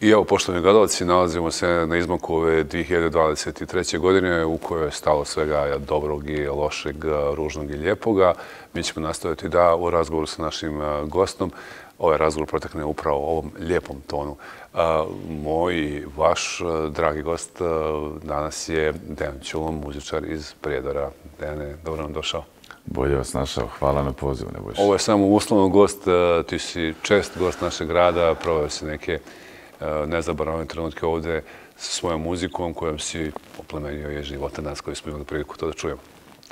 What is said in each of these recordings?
I evo, poštovni gledalci, nalazimo se na izmoku ove 2023. godine u kojoj je stalo svega dobrog i lošeg, ružnog i lijepoga. Mi ćemo nastaviti da u razgovoru sa našim gostom ovaj razgovor protekne upravo u ovom lijepom tonu. Moj, vaš dragi gost danas je Dejan Ćulom, muzičar iz Prijedora. Dejane, dobro nam došao. Bolje vas našao. Hvala na pozivu. Ovo je samo uslovno gost. Ti si čest gost našeg grada. Proveo si neke E, nezaboravne trenutke ovde sa svojom muzikom kojom si oplemenio je života nas koji smo imali priliku to da čujemo.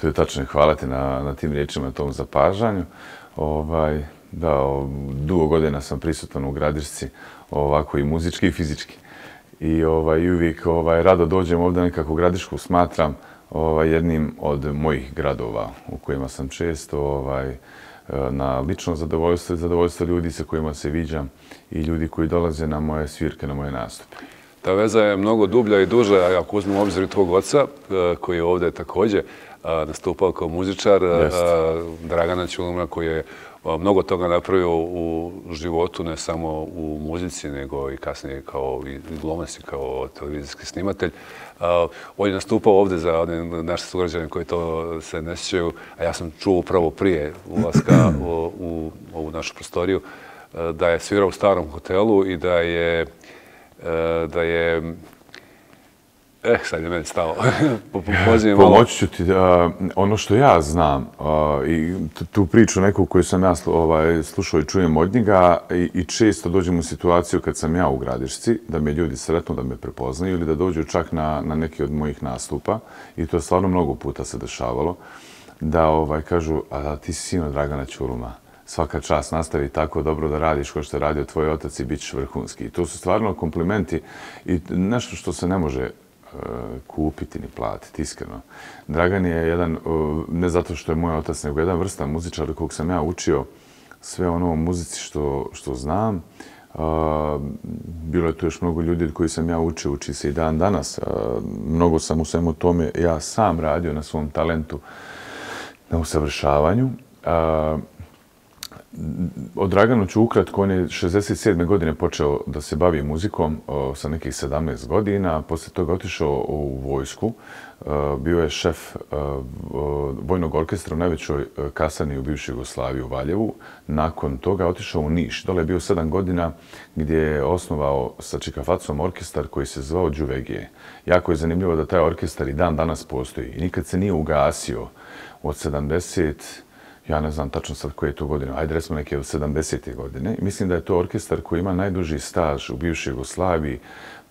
To je tačno. Hvala ti na, na tim riječima, na tom zapažanju. Ovaj, da, dugo godina sam prisutan u Gradišci, ovako i muzički i fizički. I ovaj, uvijek ovaj, rado dođem ovdje nekako u Gradišku, smatram ovaj, jednim od mojih gradova u kojima sam često ovaj, na lično zadovoljstvo i zadovoljstvo ljudi sa kojima se viđam i ljudi koji dolaze na moje svirke, na moje nastupe. Ta veza je mnogo dublja i duža, ako uzmem obzir tvog oca, e, koji je ovdje također e, nastupao kao muzičar, e, Dragana Ćulumra, koji je Pa mnogo toga napravio u životu, ne samo u muzici, nego i kasnije kao i glomas i kao televizijski snimatelj. On je nastupao ovde za naše sugrađane koji to se ne sjećaju, a ja sam čuo upravo prije ulaska u ovu našu prostoriju, e, da je svirao u starom hotelu i da je e, da je Eh, sad je meni stalo. Pomoći ću ti. Ono što ja znam, i tu priču neku koju sam ja ovaj, slušao i čujem od njega, i često dođem u situaciju kad sam ja u Gradišci, da me ljudi sretnu, da me prepoznaju ili da dođu čak na, na neki od mojih nastupa, i to je stvarno mnogo puta se dešavalo, da ovaj, kažu, a ti si sino Dragana Ćuruma, svaka čast nastavi tako dobro da radiš kao što je radio tvoj otac i bit ćeš vrhunski. I to su stvarno komplimenti i nešto što se ne može Eh, kupiti ni platiti, iskreno. Dragan je jedan, eh, ne zato što je moj otac, nego jedan vrsta muzičara kog sam ja učio sve ono o muzici što, što znam. Eh, bilo je tu još mnogo ljudi od koji sam ja učio, uči se i dan danas. Mnogo sam u svemu tome ja sam radio na svom talentu, na usavršavanju O Draganu ću ukratko, on je 67. godine počeo da se bavi muzikom sa nekih 17 godina, posle toga otišao u vojsku, e, bio je šef e, vojnog orkestra u najvećoj e, kasani u bivšoj Jugoslaviji u Valjevu. Nakon toga otišao u Niš, dole je bio 7 godina gdje je osnovao sa Čikafacom orkestar koji se zvao Đuvegije. Jako je zanimljivo da taj orkestar i dan danas postoji i nikad se nije ugasio od 70 ja ne znam tačno sad koje je to godine, ajde recimo neke od 70. godine. Mislim da je to orkestar koji ima najduži staž u bivšoj Jugoslaviji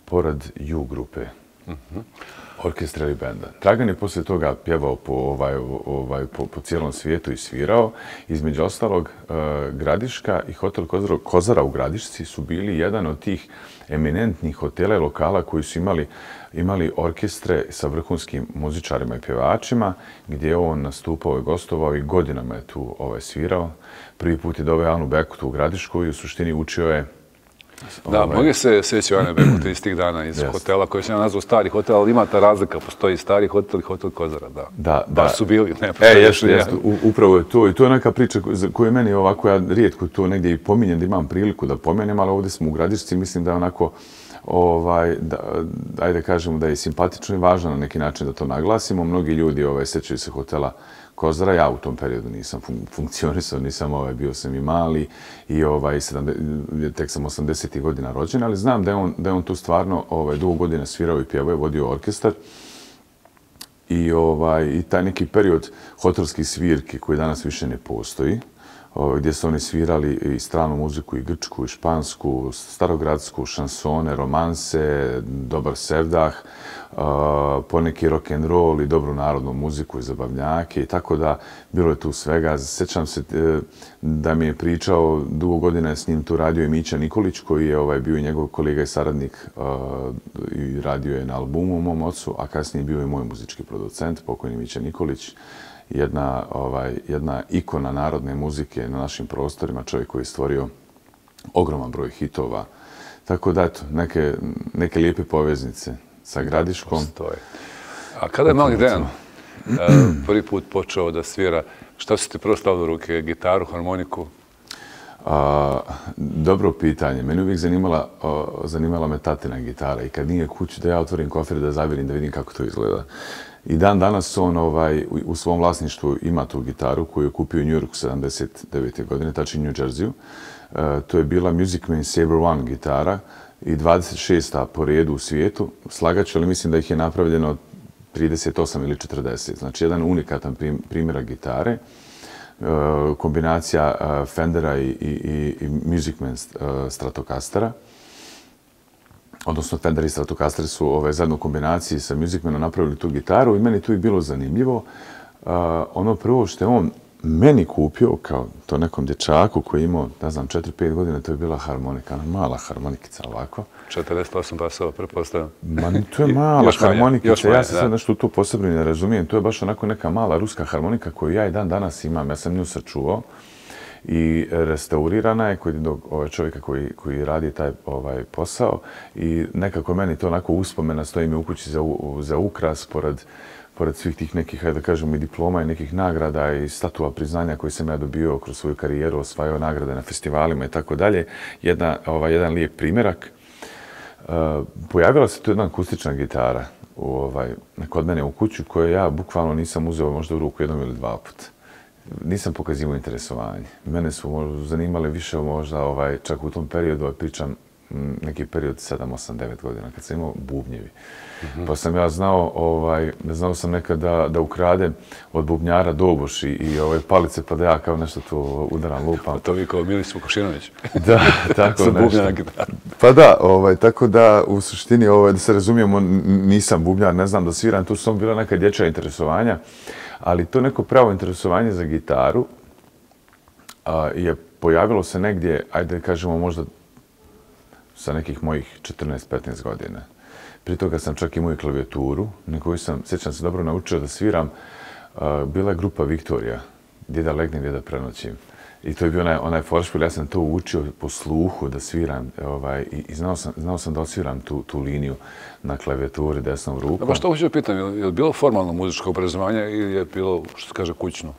pored U grupe. Uh. Orkestra i benda. Dragan je posle toga pjevao po, ovaj, ovaj, po, po cijelom svijetu i svirao. Između ostalog, eh, Gradiška i hotel Kozara, Kozara u Gradišci su bili jedan od tih eminentnih hotela i lokala koji su imali imali orkestre sa vrhunskim muzičarima i pjevačima, gdje je on nastupao i gostovao i godinama je tu ovaj, svirao. Prvi put je doveo Anu Bekutu u Gradišku i u suštini učio je Da, ovaj... mnogi se sjećaju Ane Bekutu iz tih dana iz yes. hotela koji se ja nazvao stari hotel, ali ima ta razlika, postoji stari hotel i hotel Kozara, da. Da, da. su bili, ne, e, jesu, jesu, upravo je to. I to je neka priča koju je meni ovako, ja rijetko to negdje i pominjem da imam priliku da pomenem, ali ovdje smo u Gradišci, mislim da je onako ovaj, da, ajde kažemo da je simpatično i važno na neki način da to naglasimo. Mnogi ljudi ovaj, sećaju se hotela Kozara, ja u tom periodu nisam fun funkcionisao, nisam ovaj, bio sam i mali i ovaj, 70, tek sam 80. godina rođen, ali znam da je on, da je on tu stvarno ovaj, dugo godina svirao i pjevao, vodio orkestar. I, ovaj, I taj neki period hotelskih svirke koji danas više ne postoji, gdje su oni svirali i stranu muziku, i grčku, i špansku, starogradsku, šansone, romanse, dobar sevdah, poneki rock and roll i dobru narodnu muziku i zabavljake i tako da bilo je tu svega. Sjećam se e, da mi je pričao, dugo godina je s njim tu radio i Mića Nikolić koji je ovaj, bio i njegov kolega i saradnik i radio je na albumu u mom ocu, a kasnije bio je moj muzički producent, pokojni Mića Nikolić jedna, ovaj, jedna ikona narodne muzike na našim prostorima, čovjek koji je stvorio ogroman broj hitova. Tako da, eto, neke, neke lijepe poveznice sa Gradiškom. Stoje. A kada je mali Dejan prvi put počeo da svira, šta su ti prvo stavili u ruke? Gitaru, harmoniku? A, dobro pitanje. Meni uvijek zanimala, a, zanimala me tatina gitara i kad nije kući da ja otvorim kofer da zavirim da vidim kako to izgleda. I dan danas on ovaj, u, u svom vlasništvu ima tu gitaru koju je kupio u New Yorku 79. godine, tači New Jerseyu. A, to je bila Music Man Saber One gitara i 26. po redu u svijetu. Slagaću, ali mislim da ih je napravljeno 38 ili 40. Znači, jedan unikatan primjera gitare. E, Eh, kombinacija eh, Fendera i, i, i Music Man eh, Stratocastera odnosno Fender i Stratocaster su ove, zajedno u kombinaciji sa Music Manom napravili tu gitaru i meni tu je bilo zanimljivo. Uh, ono prvo što je on meni kupio, kao to nekom dječaku koji je imao, ne znam, 4-5 godina, to je bila harmonika, ona mala harmonikica ovako. 48 pasova, prepostavljam. Ma to je mala harmonikica, ja se sad nešto tu posebno ne razumijem. To je baš onako neka mala ruska harmonika koju ja i dan danas imam, ja sam nju sačuvao i restaurirana je kod jednog ovaj čovjeka koji, koji radi taj ovaj posao i nekako meni to onako uspomena stoji mi u kući za, za ukras pored, pored svih tih nekih, da kažemo, i diploma i nekih nagrada i statua priznanja koje sam ja dobio kroz svoju karijeru, osvajao nagrade na festivalima i tako dalje. Jedna, ovaj, jedan lijep primjerak. Uh, pojavila se tu jedna akustična gitara u, ovaj, kod mene u kuću koju ja bukvalno nisam uzeo možda u ruku jednom ili dva puta nisam pokazivao interesovanje. Mene su zanimale više možda, ovaj, čak u tom periodu, ovaj, pričam neki period 7, 8, 9 godina, kad sam imao bubnjevi. -hmm. Pa sam ja znao, ovaj, znao sam nekad da, da ukradem od bubnjara doboš i, i ovaj, palice, pa da ja kao nešto to udaram, lupam. to vi kao Milis Vukošinović. da, tako nešto. Pa da, ovaj, tako da u suštini, ovaj, da se razumijemo, nisam bubnjar, ne znam da sviram, tu su samo bila neka dječja interesovanja ali to neko pravo interesovanje za gitaru a, je pojavilo se negdje, ajde kažemo možda sa nekih mojih 14-15 godina. Pri toga sam čak imao i klavijaturu, na koju sam, sjećam se, dobro naučio da sviram. Bila je grupa Viktorija, gdje da legnem, gdje da prenoćim. I to je bio onaj, onaj foršpil, ja sam to učio po sluhu da sviram ovaj, i, i znao, sam, znao sam da osviram tu, tu liniju na klavijaturi desnom rukom. Dobro, što hoću da pitam, je li bilo formalno muzičko obrazovanje ili je bilo, što se kaže, kućno?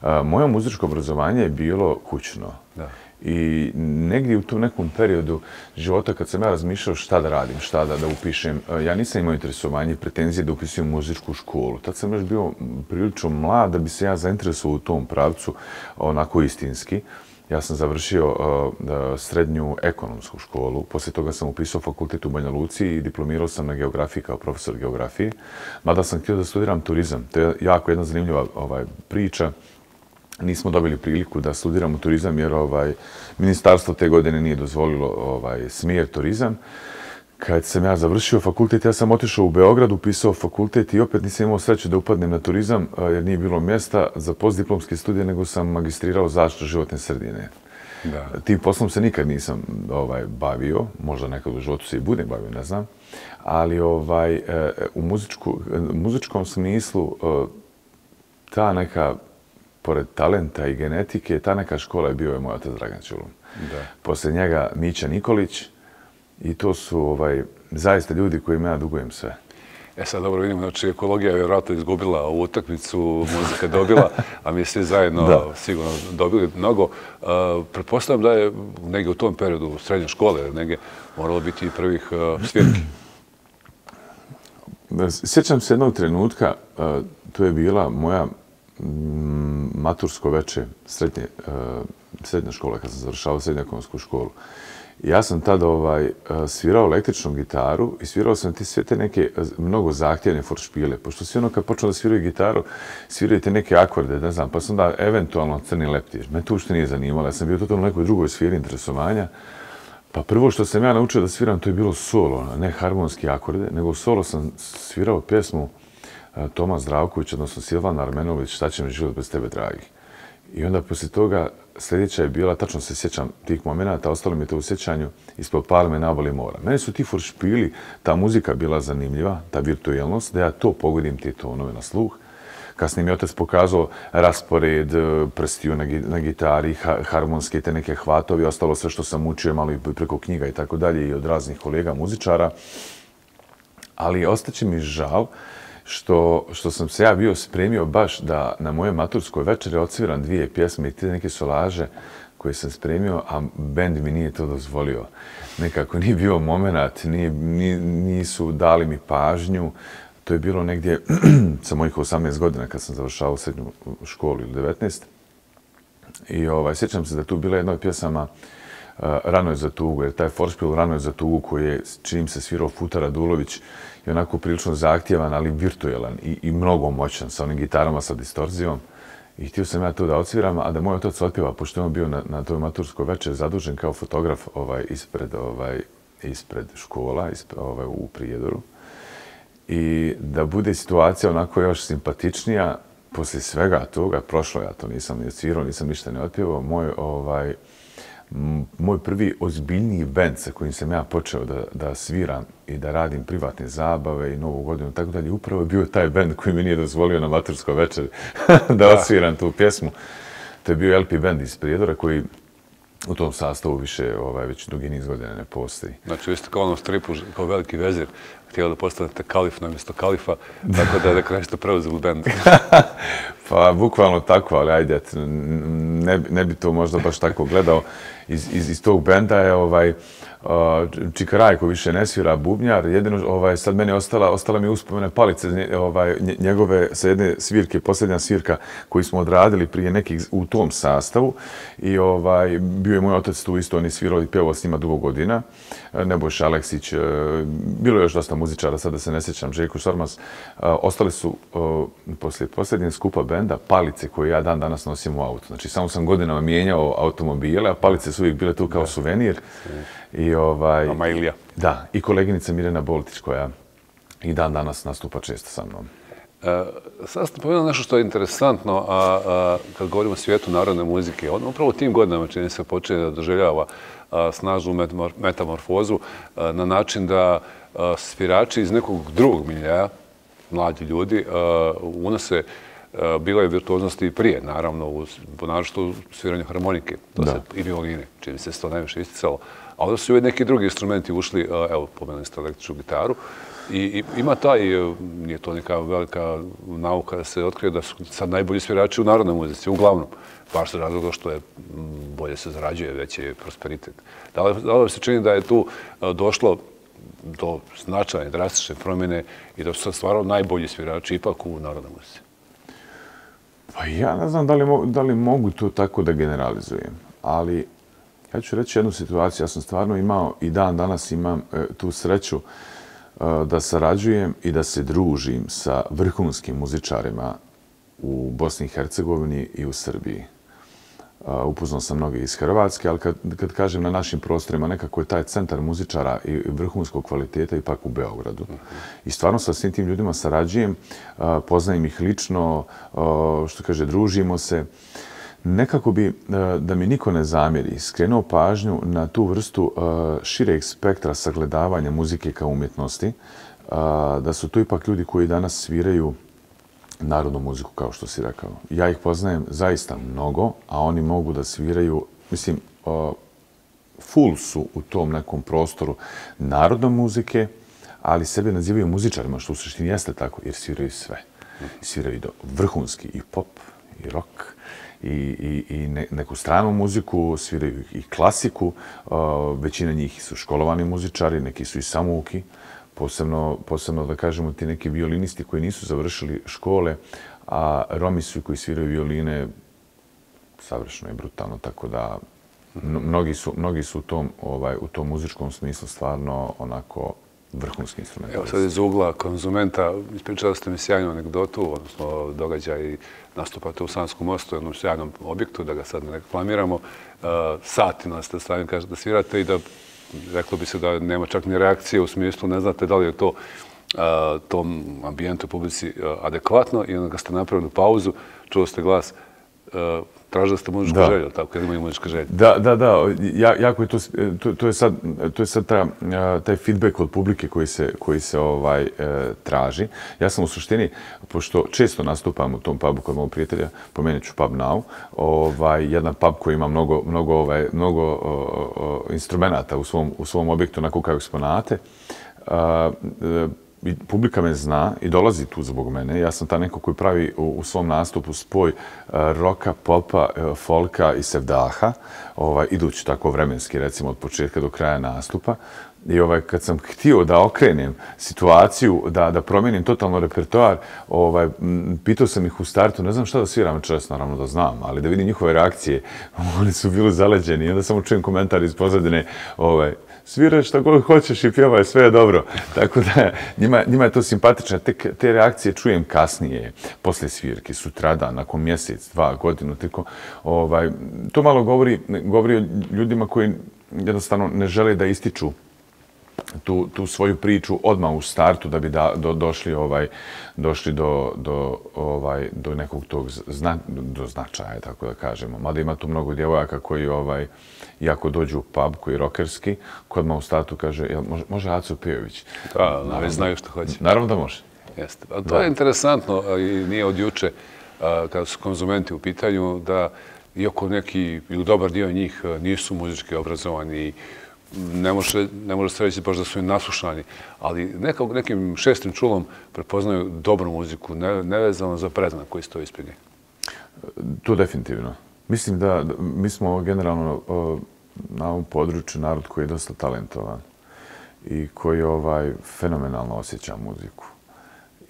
A, moje muzičko obrazovanje je bilo kućno. Da. I negdje u tom nekom periodu života kad sam ja razmišljao šta da radim, šta da, da upišem, e, ja nisam imao interesovanje i pretenzije da upisujem muzičku školu. Tad sam još bio prilično mlad da bi se ja zainteresovao u tom pravcu onako istinski. Ja sam završio uh, srednju ekonomsku školu, poslije toga sam upisao fakultet u Banja Luci i diplomirao sam na geografiji kao profesor geografije. Mada sam htio da studiram turizam. To je jako jedna zanimljiva ovaj, priča nismo dobili priliku da studiramo turizam jer ovaj ministarstvo te godine nije dozvolilo ovaj smjer turizam. Kad sam ja završio fakultet, ja sam otišao u Beograd, upisao fakultet i opet nisam imao sreće da upadnem na turizam jer nije bilo mjesta za postdiplomske studije, nego sam magistrirao zaštitu životne sredine. Da. Tim poslom se nikad nisam ovaj bavio, možda nekad u životu se i budem bavio, ne znam. Ali ovaj e, u muzičku, muzičkom smislu e, ta neka pored talenta i genetike, ta neka škola je bio je moj otac Dragan Čulun. Da. Posle njega Mića Nikolić i to su ovaj, zaista ljudi kojima ja dugujem sve. E sad dobro vidimo, znači ekologija je vjerojatno izgubila ovu utakmicu, muzika dobila, a mi svi zajedno da. sigurno dobili mnogo. Uh, pretpostavljam da je negdje u tom periodu srednje škole negdje moralo biti prvih uh, svjetki. Sjećam se jednog trenutka, uh, to je bila moja matursko veče srednje, e, uh, srednja škola, kad sam završao ekonomsku školu. Ja sam tada ovaj, uh, svirao električnu gitaru i svirao sam ti sve te neke uh, mnogo zahtjevne foršpile. Pošto svi ono kad počnu da sviraju gitaru, sviraju te neke akorde, ne znam, pa sam da eventualno crni leptir. Me to ušte nije zanimalo. Ja sam bio totalno u nekoj drugoj sferi interesovanja. Pa prvo što sam ja naučio da sviram, to je bilo solo, ne harmonski akorde, nego solo sam svirao pjesmu E, Toma Zdravković, odnosno Silvan Armenović, šta će mi život bez tebe, dragi. I onda poslije toga sljedeća je bila, tačno se sjećam tih momenta, ostalo mi to u sjećanju, ispod palme naboli mora. Meni su ti foršpili, ta muzika bila zanimljiva, ta virtualnost, da ja to pogodim te tonove na sluh. Kasnije mi je otac pokazao raspored e, prstiju na, na gitari, ha, harmonske te neke hvatovi, ostalo sve što sam učio malo i preko knjiga i tako dalje i od raznih kolega muzičara. Ali ostaće mi žal, što, što sam se ja bio spremio baš da na moje maturskoj večeri odsviram dvije pjesme i te neke solaže koje sam spremio, a bend mi nije to dozvolio. Nekako nije bio moment, nije, nisu dali mi pažnju. To je bilo negdje sa mojih 18 godina kad sam završao srednju školu ili 19. I ovaj, sjećam se da tu bila jedna od pjesama uh, Rano je za tugu, jer taj Forspil Rano je za tugu koji je, čim se svirao Futara Dulović, je onako prilično zahtjevan, ali virtuelan i, i mnogo moćan sa onim gitarama sa distorzijom. I htio sam ja to da odsviram, a da moj otac otpjeva, pošto je on bio na, na toj maturskoj večer zadužen kao fotograf ovaj, ispred, ovaj, ispred škola ispred, ovaj, u Prijedoru. I da bude situacija onako još simpatičnija, poslije svega toga, prošlo ja to nisam ni svirao, nisam ništa ne otpjevao, moj ovaj, moj prvi ozbiljniji band sa kojim sam ja počeo da, da sviram i da radim privatne zabave i novu godinu tako dalje, upravo je bio taj band koji mi nije dozvolio na maturskoj večer da osviram tu pjesmu. To je bio LP band iz Prijedora koji u tom sastavu više ovaj, već dugi niz godina ne postoji. Znači, vi ste kao ono stripu, kao veliki vezir, htjela da postanete kalif na mjesto kalifa, tako da da nešto preuzeli bend. pa, bukvalno tako, ali ajde, ne, ne bi to možda baš tako gledao. Iz, iz, iz tog benda je ovaj, Čika Rajko više ne svira bubnjar, jedino ovaj, sad meni ostala, ostala mi uspomene palice ovaj, njegove sa jedne svirke, posljednja svirka koju smo odradili prije nekih u tom sastavu i ovaj, bio je moj otac tu isto, on je svirao i pjevao s njima dugo godina, Nebojša Aleksić, e, bilo je još dosta muzičara, sada se ne sjećam, Željko Šormas, ostali su poslije posljednje skupa benda palice koje ja dan danas nosim u auto. Znači, samo sam godinama mijenjao automobile, a palice su uvijek bile tu kao suvenir. I ovaj... Mama Ilija. Da, i koleginica Mirena Boltić koja i dan danas nastupa često sa mnom. E, sad ste povedali nešto što je interesantno, a, a kad govorimo o svijetu narodne muzike, on upravo u tim godinama čini se počne da doželjava a, snažnu metamorfozu a, na način da svirači iz nekog drugog miljaja, mlađi ljudi, unose bila je virtuoznosti i prije, naravno, u, naravno u sviranju harmonike, to se, i violine, čini se to najviše isticalo, a onda su i neki drugi instrumenti ušli, evo, pomenuli ste električnu gitaru, i, ima taj, nije to neka velika nauka da se otkrije da su sad najbolji svirači u narodnoj muzici, uglavnom, baš se razloga što je bolje se zarađuje, već je prosperitet. Da li, da li se čini da je tu došlo do značajne, drastične promjene i da su sad stvarno najbolji svirači ipak u narodnoj muzici? Pa ja ne znam da li, da li mogu to tako da generalizujem, ali ja ću reći jednu situaciju. Ja sam stvarno imao i dan danas imam e, tu sreću e, da sarađujem i da se družim sa vrhunskim muzičarima u Bosni i Hercegovini i u Srbiji upoznao sam mnogi iz Hrvatske, ali kad, kad kažem na našim prostorima, nekako je taj centar muzičara i vrhunskog kvaliteta ipak u Beogradu. I stvarno sa svim tim ljudima sarađujem, poznajem ih lično, što kaže, družimo se. Nekako bi, da mi niko ne zamjeri, skrenuo pažnju na tu vrstu šireg spektra sagledavanja muzike kao umjetnosti, da su to ipak ljudi koji danas sviraju narodnu muziku, kao što si rekao. Ja ih poznajem zaista mnogo, a oni mogu da sviraju, mislim, full su u tom nekom prostoru narodne muzike, ali sebe nazivaju muzičarima, što u suštini jeste tako, jer sviraju sve. Sviraju do vrhunski i pop, i rock, i, i, i neku stranu muziku, sviraju i klasiku. Većina njih su školovani muzičari, neki su i samouki posebno, posebno da kažemo ti neki violinisti koji nisu završili škole, a Romi su koji sviraju violine savršeno i brutalno, tako da mnogi su, mnogi su u, tom, ovaj, u tom muzičkom smislu stvarno onako vrhunski instrument. Evo sad iz ugla konzumenta, ispričali ste mi sjajnu anegdotu, odnosno događaj nastupate u Sanskom mostu, jednom sjajnom objektu, da ga sad ne reklamiramo. Uh, satima ste stavim, kažete da svirate i da reklo bi se da nema čak ni reakcije u smislu, ne znate da li je to tom ambijentu publici adekvatno i onda ste napravili pauzu, čuo ste glas, tražili ste muzičku da. želju, tako kad imaju muzičke želje. Da, da, da, ja, jako je to, to, to je sad, to je sad ta, taj feedback od publike koji se, koji se ovaj, e, traži. Ja sam u suštini, pošto često nastupam u tom pubu kod mojeg prijatelja, pomenut ću pub now, ovaj, jedan pub koji ima mnogo, mnogo, ovaj, mnogo o, o, instrumenta u svom, u svom objektu, onako kao eksponate, e, i publika me zna i dolazi tu zbog mene. Ja sam ta neko koji pravi u, u svom nastupu spoj uh, roka, popa, uh, folka i sevdaha, ovaj, idući tako vremenski, recimo od početka do kraja nastupa. I ovaj, kad sam htio da okrenem situaciju, da, da promijenim totalno repertoar, ovaj, pitao sam ih u startu, ne znam šta da sviram čas, naravno da znam, ali da vidim njihove reakcije, oni su bili zaleđeni i onda samo čujem komentar iz pozadine, ovaj, sviraj šta god hoćeš i pjevaj, sve je dobro. Tako da njima, njima je to simpatično. Te, te reakcije čujem kasnije, posle svirke, sutrada, nakon mjesec, dva, godinu. tako. ovaj, to malo govori, govori o ljudima koji jednostavno ne žele da ističu tu, tu svoju priču odmah u startu da bi da, do, došli ovaj došli do, do, ovaj, do nekog tog zna, do značaja, tako da kažemo. Mada ima tu mnogo djevojaka koji ovaj, iako dođu u pub koji je rokerski, kod ma u startu kaže, jel, može, može Aco Pijović? Da, naravno, znaju što hoće. Naravno da može. Jeste. A to da. je interesantno i nije od juče kada su konzumenti u pitanju da iako neki ili dobar dio njih nisu muzički obrazovani i ne može, ne može se reći baš da su im naslušani, ali neka, nekim šestim čulom prepoznaju dobru muziku, ne, nevezano za predznak koji stoji ispred njih. To definitivno. Mislim da, mi smo generalno na ovom području narod koji je dosta talentovan i koji ovaj fenomenalno osjeća muziku.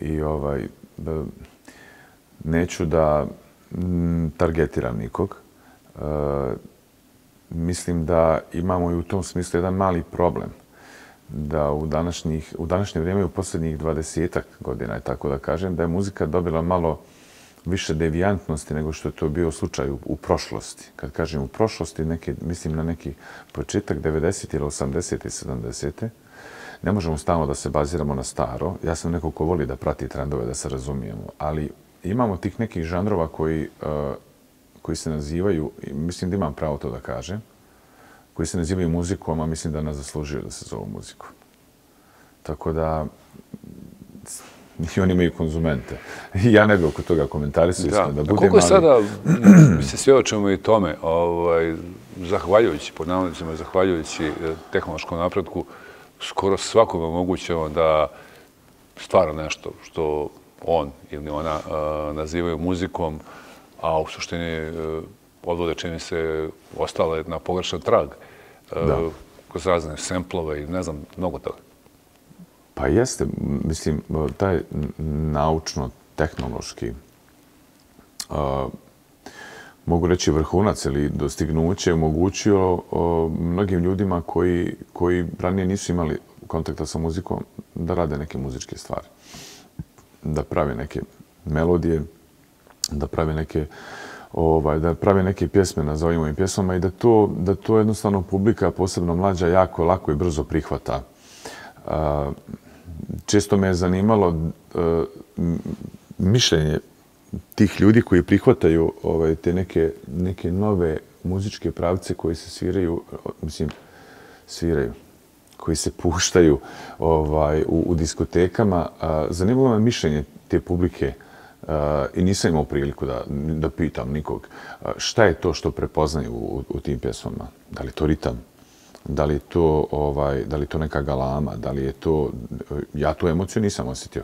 I ovaj da, neću da targetiram nikog. E, Mislim da imamo i u tom smislu jedan mali problem da u, današnjih, u današnje vrijeme u posljednjih 20 godina, je tako da kažem, da je muzika dobila malo više devijantnosti nego što je to bio slučaj u, u prošlosti. Kad kažem u prošlosti, neke, mislim na neki početak 90. ili 80. i 70. Ne možemo stalno da se baziramo na staro. Ja sam neko ko voli da prati trendove, da se razumijemo. Ali imamo tih nekih žanrova koji uh, koji se nazivaju, mislim da imam pravo to da kažem, koji se nazivaju muzikom, a mislim da nas zaslužuju da se zovu muzikom. Tako da i oni imaju konzumente. Ja ne bih oko toga komentarisao. Da, da budem, koliko ali... sada, mi se sve očemo i tome, ovaj, zahvaljujući, pod navodnicima, zahvaljujući eh, tehnološkom napretku, skoro svakome mogućemo da stvara nešto što on ili ona uh, nazivaju muzikom, a u suštini e, odvode čini se ostale na pogrešan trag. E, da. Kroz razne semplove i ne znam, mnogo toga. Pa jeste, mislim, taj naučno-tehnološki mogu reći vrhunac ili dostignuće omogućio mnogim ljudima koji, koji ranije nisu imali kontakta sa muzikom da rade neke muzičke stvari. Da prave neke melodije, da prave neke ovaj da prave neke pjesme nazovimo im pjesmama i da to da to jednostavno publika posebno mlađa jako lako i brzo prihvata. Često me je zanimalo e, mišljenje tih ljudi koji prihvataju ovaj te neke neke nove muzičke pravce koji se sviraju mislim sviraju koji se puštaju ovaj u, u diskotekama zanimalo me mišljenje te publike Eh, i nisam imao priliku da, da pitam nikog eh, šta je to što prepoznaju u, u tim pjesmama. Da li to ritam? Da li to, ovaj, da li to neka galama? Da li je to... Eh, ja tu emociju nisam osjetio.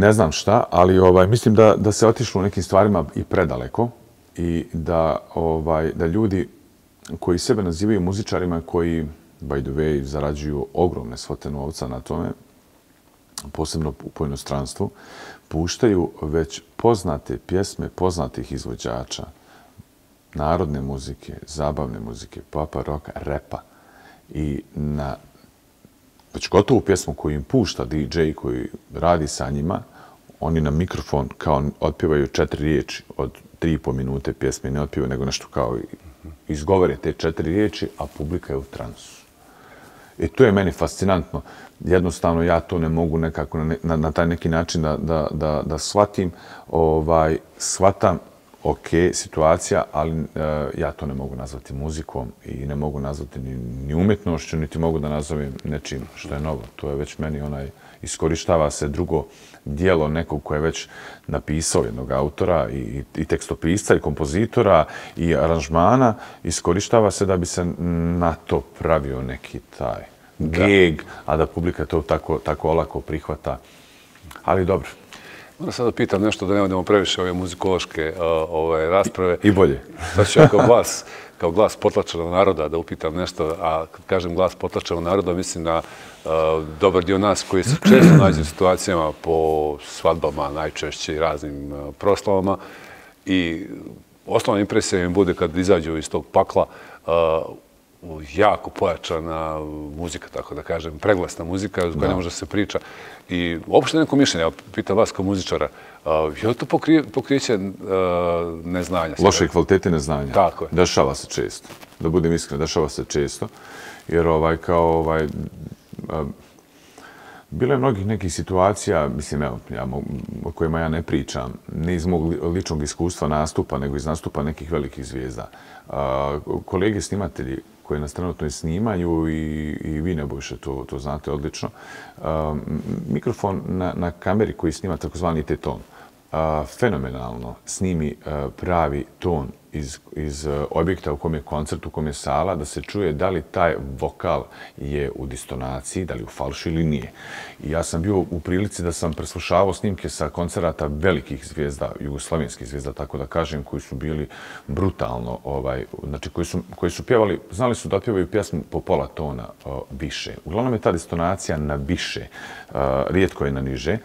Ne znam šta, ali ovaj, mislim da, da se otišlo u nekim stvarima i predaleko i da, ovaj, da ljudi koji sebe nazivaju muzičarima koji, by the way, zarađuju ogromne svote novca na tome, posebno po inostranstvu, puštaju već poznate pjesme poznatih izvođača, narodne muzike, zabavne muzike, popa, roka, repa. I na već gotovu pjesmu koju im pušta DJ koji radi sa njima, oni na mikrofon kao otpivaju četiri riječi od tri i po minute pjesme, ne otpivaju nego nešto kao izgovore te četiri riječi, a publika je u transu. I to je meni fascinantno jednostavno ja to ne mogu nekako na, na, na taj neki način da, da, da, da shvatim. Ovaj, shvatam, ok, situacija, ali e, ja to ne mogu nazvati muzikom i ne mogu nazvati ni, ni umjetnošću, niti mogu da nazovem nečim što je novo. To je već meni onaj, iskorištava se drugo dijelo nekog koje je već napisao jednog autora i, i tekstopisca i kompozitora i aranžmana, iskorištava se da bi se na to pravio neki taj geg, a da publika to tako, tako olako prihvata. Ali dobro. Moram sad da pitam nešto da ne odemo previše ove muzikološke ove rasprave. I, bolje. Sad ću ja kao glas, kao glas potlačenog naroda da upitam nešto, a kad kažem glas potlačenog naroda, mislim na dobar dio nas koji se često nađe u situacijama po svadbama, najčešće i raznim proslavama. I osnovna impresija im bude kad izađu iz tog pakla jako pojačana muzika, tako da kažem, preglasna muzika koja ne može se priča. I uopšte neko mišljenje, ja pitam vas kao muzičara, je li to pokrijeće neznanja? Loše kvalitete neznanja. Tako je. Dešava se često. Da budem iskren, dešava se često. Jer ovaj, kao ovaj, Bilo je mnogih nekih situacija, mislim, evo, ja, o kojima ja ne pričam, ne iz mog ličnog iskustva nastupa, nego iz nastupa nekih velikih zvijezda. kolege snimatelji koje nas trenutno snimaju i, i vi ne bojiše, to, to znate odlično. mikrofon na, na kameri koji snima takozvani teton a, fenomenalno snimi e, pravi ton iz, iz e, objekta u kom je koncert, u kom je sala, da se čuje da li taj vokal je u distonaciji, da li u falšu ili nije. I ja sam bio u prilici da sam preslušavao snimke sa koncerata velikih zvijezda, jugoslavenskih zvijezda, tako da kažem, koji su bili brutalno, ovaj, znači koji su, koji su pjevali, znali su da pjevaju pjesmu po pola tona o, više. Uglavnom je ta distonacija na više, a, rijetko je na niže,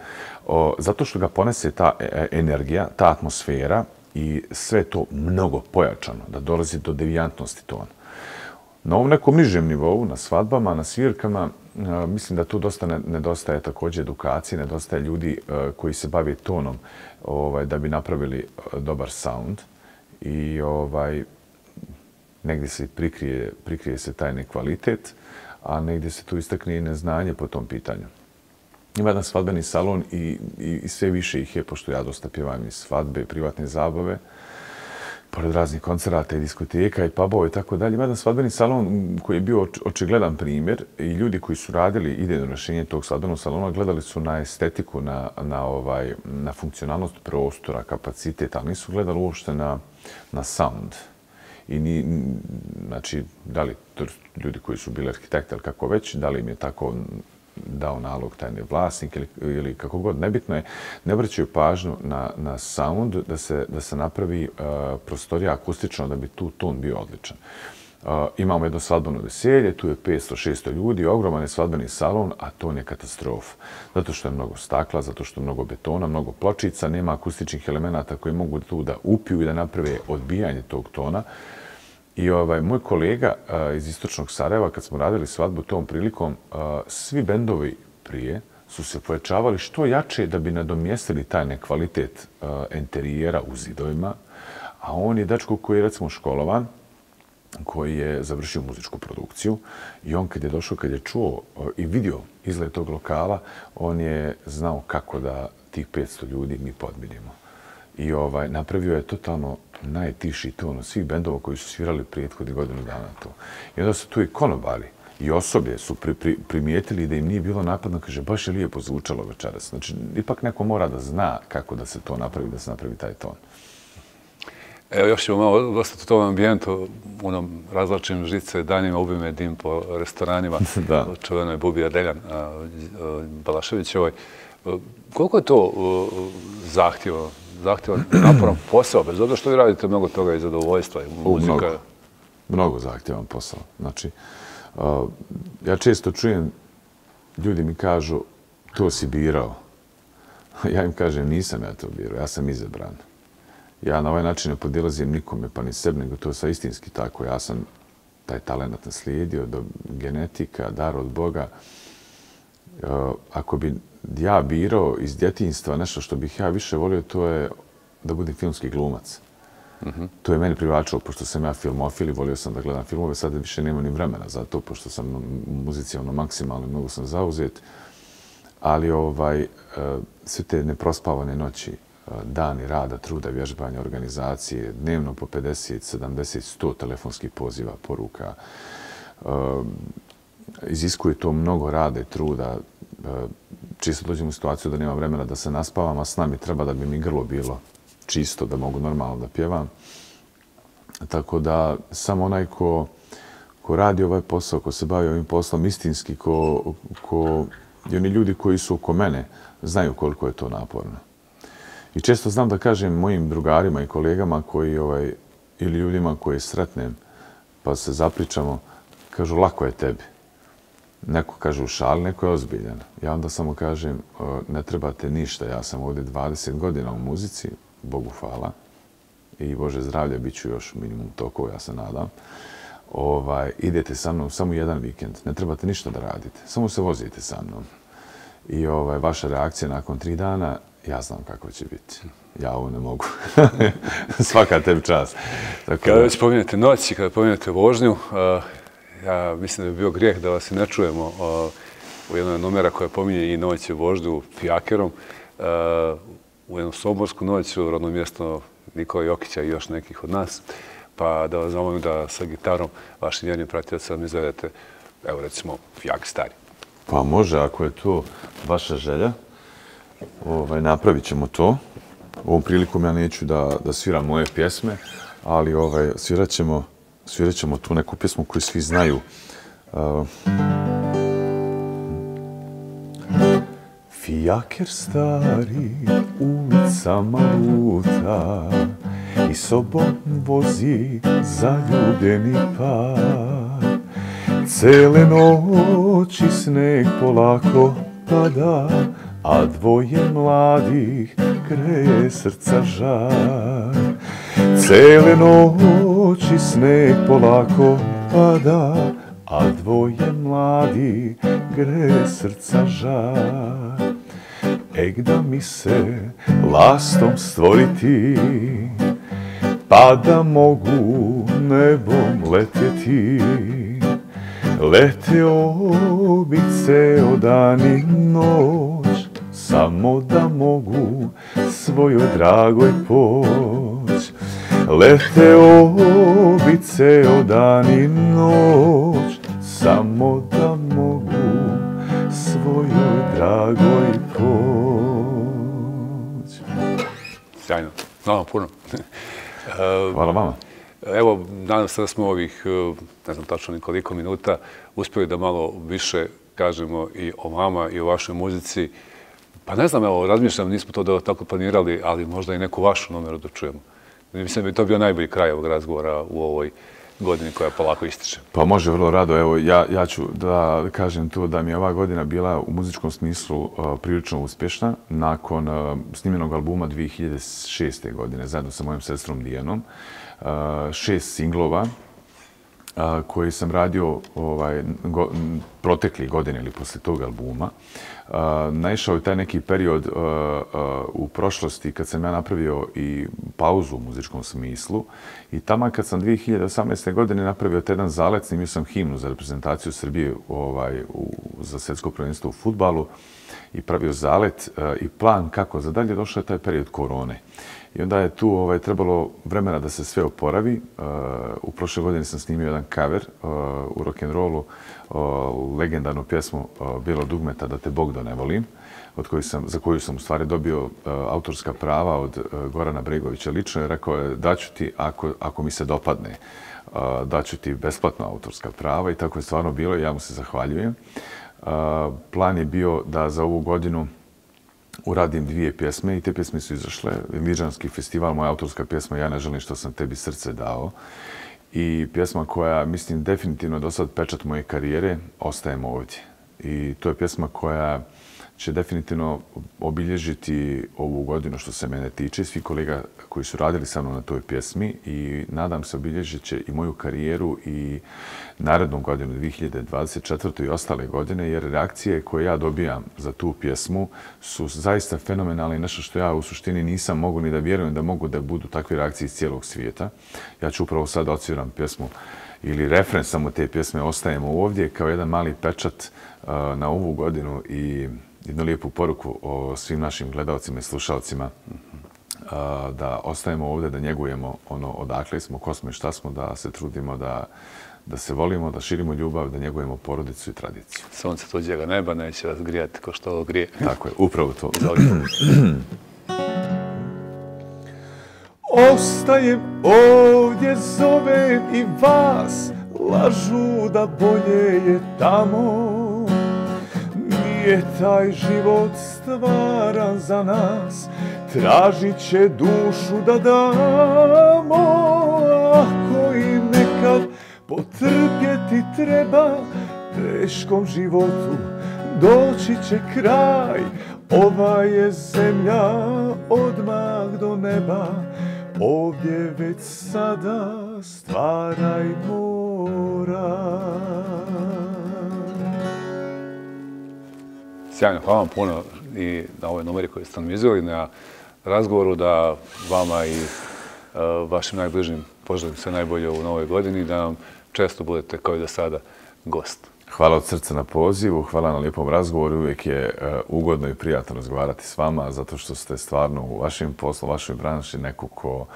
o, zato što ga ponese ta e, e, energija, ta atmosfera, i sve to mnogo pojačano, da dolazi do devijantnosti tona. Na ovom nekom nižem nivou, na svadbama, na svirkama, e, mislim da tu dosta nedostaje također edukacije, nedostaje ljudi koji se bave tonom ovaj, da bi napravili dobar sound i ovaj, negdje se prikrije, prikrije se taj nekvalitet, a negdje se tu istakne i neznanje po tom pitanju ima jedan svadbeni salon i, i, i sve više ih je, pošto ja dosta pjevam i svadbe, privatne zabave, pored raznih koncerata i diskoteka i pubova i tako dalje. Ima jedan svadbeni salon koji je bio očigledan primjer i ljudi koji su radili idejno rešenje tog svadbenog salona gledali su na estetiku, na, na, ovaj, na funkcionalnost prostora, kapacitet, ali nisu gledali uopšte na, na sound. I ni, znači, da li ljudi koji su bili arhitekti ili kako već, da li im je tako dao nalog tajni vlasnik ili, ili kako god, nebitno je, ne vraćaju pažnju na, na sound da se, da se napravi uh, prostorija akustično da bi tu ton bio odličan. Uh, imamo jedno svadbeno veselje, tu je 500-600 ljudi, ogroman je svadbeni salon, a to je katastrofa. Zato što je mnogo stakla, zato što je mnogo betona, mnogo pločica, nema akustičnih elemenata koji mogu tu da upiju i da naprave odbijanje tog tona. I ovaj, moj kolega uh, iz Istočnog Sarajeva, kad smo radili svadbu tom prilikom, uh, svi bendovi prije su se pojačavali što jače da bi nadomjestili taj nekvalitet uh, enterijera u zidovima. A on je dačko koji je recimo školovan, koji je završio muzičku produkciju i on kad je došao, kad je čuo uh, i vidio izgled tog lokala, on je znao kako da tih 500 ljudi mi podmirimo. I ovaj, napravio je totalno najtiši ton od svih bendova koji su svirali prijethodni godinu dana to. I onda su tu i konobari i osoblje su pri, pri, primijetili da im nije bilo napadno, kaže, baš je lijepo zvučalo večeras. Znači, ipak neko mora da zna kako da se to napravi, da se napravi taj ton. Evo, još ćemo malo dosta u tom ambijentu, onom razlačim žice, danima ubime dim po restoranima, da. čuvenoj Bubi Adeljan Balašević. Ovaj. Koliko je to zahtjevo zahtjevan, naporan posao, bez obzira što vi radite mnogo toga i zadovoljstva i muzika. Mnogo, mnogo zahtjevan posao. Znači, uh, ja često čujem, ljudi mi kažu, to si birao. Ja im kažem, nisam ja to birao, ja sam izabran. Ja na ovaj način ne podilazim nikome, pa ni sebi, nego to je sa istinski tako. Ja sam taj talent naslijedio do genetika, dar od Boga. Uh, ako bi ja birao iz djetinjstva nešto što bih ja više volio, to je da budem filmski glumac. Mm -hmm. To je meni privlačilo, pošto sam ja filmofil i volio sam da gledam filmove, sad više nema ni vremena za to, pošto sam u muzici ono, maksimalno, mnogo sam zauzet. Ali ovaj, e, sve te neprospavane noći, e, dani rada, truda, vježbanja, organizacije, dnevno po 50, 70, 100 telefonskih poziva, poruka, e, iziskuje to mnogo rade, truda, čisto dođem u situaciju da nema vremena da se naspavam, a s nami treba da bi mi grlo bilo čisto, da mogu normalno da pjevam. Tako da samo onaj ko, ko radi ovaj posao, ko se bavi ovim poslom istinski, ko, ko i oni ljudi koji su oko mene znaju koliko je to naporno. I često znam da kažem mojim drugarima i kolegama koji, ovaj, ili ljudima koje sretnem, pa se zapričamo, kažu lako je tebi. Neko kaže u šali, neko je ozbiljan. Ja onda samo kažem, ne trebate ništa, ja sam ovdje 20 godina u muzici, Bogu hvala, i Bože zdravlje, bit ću još minimum toko, ja se nadam. Ovaj, idete sa mnom samo jedan vikend, ne trebate ništa da radite, samo se vozite sa mnom. I ovaj, vaša reakcija nakon tri dana, ja znam kako će biti. Ja ovo ne mogu. Svaka tebi čas. Tako kada već pominjate noć i kada pominjate vožnju, uh, ja mislim da bi bio grijeh da vas ne čujemo u jednoj numera koja pominje i noć u voždu pijakerom, e, u jednu soborsku noć u rodnom mjesto Nikola Jokića i još nekih od nas. Pa da vas zamolim da sa gitarom vašim jednim pratitelcima izvedete, evo recimo, jak stari. Pa može, ako je to vaša želja, ovaj, napravit ćemo to. Ovom prilikom ja neću da, da sviram moje pjesme, ali ovaj, svirat, ćemo, svirat ćemo tu neku pjesmu koju svi znaju. Uh, Fijaker stari ulicama luta i sobom vozi zaljubljeni par. Cele noći sneg polako pada, a dvoje mladih kreje srca žar. Cele noći sneg polako pada, a dvoje mladi gre srca žar. Ek da mi se lastom stvoriti, pa da mogu nebom letjeti. Leteo bi ceo dan i noć, samo da mogu svojoj dragoj poć. Leteo bi ceo dan i noć, samo da mogu svojoj dragoj poć. Sjajno, hvala puno. Hvala vama. Evo, nadam se da smo ovih, eh, ne znam tačno nikoliko minuta, uspjeli da malo više kažemo i o vama i o vašoj muzici. Pa ne znam, evo, razmišljam, nismo to da tako planirali, ali možda i neku vašu numeru da čujemo. Mislim da bi to bio najbolji kraj ovog razgovora u ovoj godini koja polako ističe. Pa može vrlo rado. Evo, ja, ja ću da kažem to da mi je ova godina bila u muzičkom smislu uh, prilično uspješna. Nakon uh, snimljenog albuma 2006. godine, zajedno sa mojom sestrom Dijanom, uh, šest singlova a, koji sam radio ovaj, go, protekli godine ili posle tog albuma. Uh, naišao je taj neki period uh, a, u prošlosti kad sam ja napravio i pauzu u muzičkom smislu i tamo kad sam 2018. godine napravio jedan zalet, snimio sam himnu za reprezentaciju Srbije ovaj, u, za svjetsko prvenstvo u futbalu i pravio zalet a, i plan kako za dalje došao je taj period korone. I onda je tu ovaj, trebalo vremena da se sve oporavi. Uh, u prošle godine sam snimio jedan cover uh, u rock'n'rollu uh, legendarnu pjesmu uh, Bilo dugmeta da te Bog do ne volim, od koju sam, za koju sam u stvari dobio uh, autorska prava od Gorana Bregovića lično i rekao je daću ti ako, ako mi se dopadne daću ti besplatno autorska prava i tako je stvarno bilo i ja mu se zahvaljujem. Uh, Plan je bio da za ovu godinu uradim dvije pjesme i te pjesme su izašle. Liđanski festival, moja autorska pjesma Ja ne želim što sam tebi srce dao i pjesma koja, mislim, definitivno do sad pečat moje karijere, ostajemo ovdje. I to je pjesma koja će definitivno obilježiti ovu godinu što se mene tiče, svi kolega koji su radili sa mnom na toj pjesmi i nadam se obilježit će i moju karijeru i narednu godinu 2024. i ostale godine, jer reakcije koje ja dobijam za tu pjesmu su zaista fenomenalne i nešto što ja u suštini nisam mogu ni da vjerujem da mogu da budu takve reakcije iz cijelog svijeta. Ja ću upravo sad ociram pjesmu ili refren samo te pjesme Ostajemo ovdje kao jedan mali pečat uh, na ovu godinu i jednu lijepu poruku o svim našim gledalcima i slušalcima da ostajemo ovdje, da njegujemo ono odakle smo, ko smo i šta smo, da se trudimo da, da se volimo, da širimo ljubav, da njegujemo porodicu i tradiciju. Sunce tuđega neba neće vas grijati ko što ovo grije. Tako je, upravo to. Ostajem ovdje, zovem i vas, lažu da bolje je tamo je taj život stvaran za nas, tražit će dušu da damo. Ako i nekad potrpjeti treba, teškom životu doći će kraj. Ova je zemlja odmah do neba, ovdje već sada stvaraj mora. Sjajno, hvala vam puno i na ovoj numeri koji ste nam izveli, na razgovoru da vama i uh, vašim najbližim poželim sve najbolje u novoj godini da nam često budete kao i do sada gost. Hvala od srca na pozivu, hvala na lijepom razgovoru. Uvijek je uh, ugodno i prijatno razgovarati s vama, zato što ste stvarno u vašem poslu, vašoj branši neko ko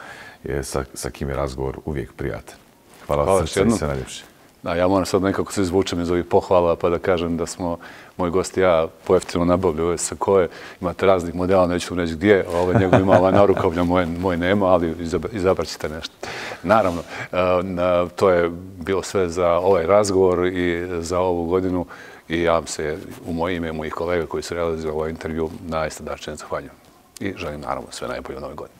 je sa, sa kim je razgovor uvijek prijatan. Hvala, hvala od srca i sve najljepše. Da, ja moram sad nekako se izvučem iz ovih pohvala pa da kažem da smo moj gost i ja pojeftino nabavljaju ove sa koje. Imate raznih modela, neću reći gdje. ovaj, njegov ima ova narukavlja, moj, moj nema, ali izabrat ćete nešto. Naravno, eh, to je bilo sve za ovaj razgovor i za ovu godinu. I ja vam se u moje ime, mojih kolega koji su realizovali ovaj intervju, naista zahvaljujem. I želim naravno sve najbolje u novoj godini.